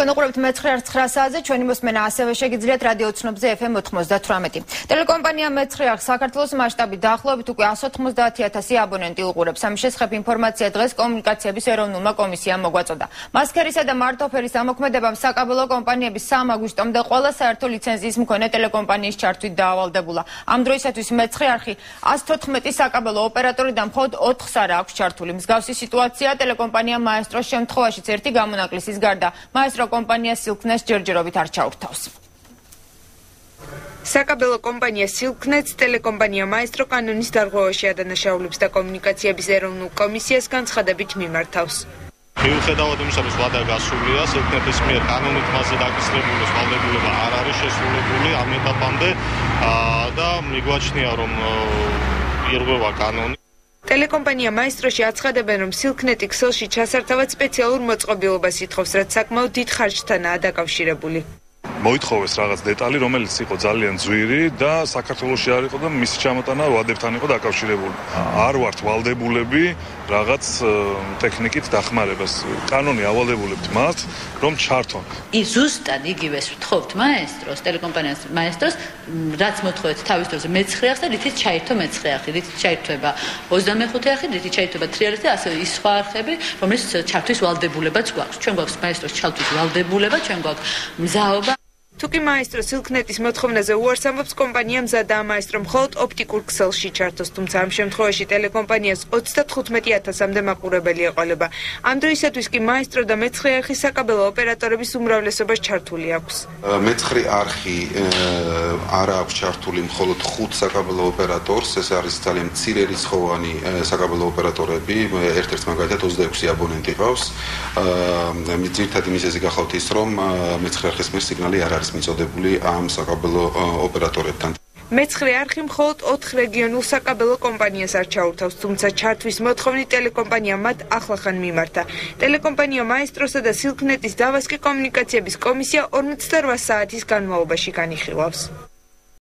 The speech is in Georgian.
თქვენ უყურებთ მეცხრე არც 9 საათზე ჩვენი მოსმენა ასევე შეგიძლიათ რადიო ცნობზე FM 98. ტელეკომპანია მეცხრე არც საქართველოს მასშტაბით დაახლოებით უკვე 190.000 აბონენტი უყურებს. ამ შესახებ ინფორმაცია დღეს კომუნიკაციების ეროვნულმა კომისიამ მოგვაწოდა. მასქერისა და მარტოფერის ამოქმედებამ საკაბელო კომპანიების 3 აგვისტომდე ყველა საერთო ლიცენზიის მქონე ტელეკომპანიის ჩართვით დაავალდებულა. ამ დროისათვის მეცხრე არხი 114 საკაბელო ოპერატორიდან მხოლოდ 4-ს არა აქვს ჩართული. მსგავსი სიტუაცია ტელეკომპანია მაესტროს შემთხვევაშიც ერთი გამონაკლისის გარდა მაესტრო კომპანია სილკნეს ჯერჯერობით არ ჩაურთავს. საკაბელო კომპანია სილკნეტს ტელეკომპანია მაესტრო კანონის დარღვევაში ადანაშაულებს და კომუნიკაციების ეროვნულ კომისიას განცხადებით მიმართავს. მიუხედავად იმისა, რომ ვადა გასულია, სილკნეტის მიერ კანონით მასზე დაკისრებული სვალდებულება არ არის შესრულებული ამ ეტაპამდე და მიგვაჩნია, რომ ირღვევა კანონი ტელეკომპანია მაესტროში აცხადებენ, რომ სილკნეტი ქსელში ჩასართავად სპეციალურ მოწყობილობას ითხოვს, რაც საკმაოდ დიდ ხარჯთანაა დაკავშირებული. მოითხოვეს რაღაც დეტალი, რომელიც იყო ძალიან ძვირი და საქართველოსში არ იყო და მისი ჩამოტანა ვადებთან იყო დაკავშირებული. არ ვართ ვალდებულები რაღაც ტექნიკით დახმარებას. კანონი ავალდებულებთ მას, რომ ჩართონ. ის ზუსტად იგივეს ვთხოვთ მაესტროს, ტელეკომპანიას მაესტროს, რაც მოთხოვეთ თავის დროზე მე-9 ახს და რითიც ჩაირთო მე-9 ახი, რითიც ჩაირთვება 25 ახი, რითიც ჩაირთვება ტრიალეთი და ასე ის სხვა არხები, რომელიც ჩართვის ვალდებულებაც გვაქვს. ჩვენ გვაქვს მაესტროს ჩართვის ვალდებულება, ჩვენ გვაქვს მზაობა თუკი მაესტრო სილკნეტის მოთხოვნაზე უარს ამბობს კომპანია მზადა მაესტრო მხოლოდ ოპტიკურ ქსელში ჩართოს თუმცა ამ შემთხვევაში ტელეკომპანიას 35000-მდე მაყურებელი ეყოლება. ამ დროისათვის კი მაესტრო და მეცხრე არხი საკაბელო ოპერატორების უმრავლესობას ჩართული აქვს. მეცხრე არხი არა აქვს ჩართული მხოლოდ 5 საკაბელო ოპერატორს ეს არის ძალიან მცირე რიცხოვანი საკაბელო ოპერატორები. ერთ-ერთ მაგალითად 26 აბონენტი ყავს. მე ძირთადი მიზეზი გახავთ ის რომ მეცხრე არხის მიერ სიგნალი არ არის მიწოდებული ამ საკაბელო ოპერატორებთან. მეცხრე არხი მხოლოდ 4 რეგიონულ საკაბელო კომპანიას არ ჩაურთავს, თუმცა ჩართვის მოთხოვნით ტელეკომპანია მათ ახლახან მიმართა. ტელეკომპანია მაესტროსა და სილკნეტის დავასკი კომუნიკაციების კომისია 48 საათის განმავლობაში განიხილავს.